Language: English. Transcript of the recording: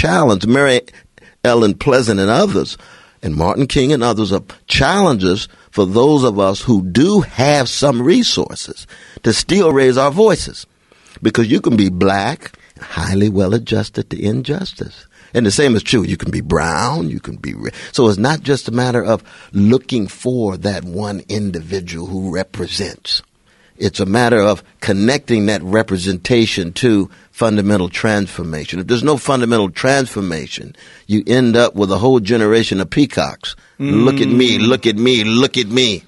challenge. Mary Ellen Pleasant and others, and Martin King and others are challenges for those of us who do have some resources to still raise our voices. Because you can be black, highly well adjusted to injustice. And the same is true. You can be brown, you can be red. So it's not just a matter of looking for that one individual who represents. It's a matter of connecting that representation to fundamental transformation. If there's no fundamental transformation, you end up with a whole generation of peacocks. Mm. Look at me, look at me, look at me.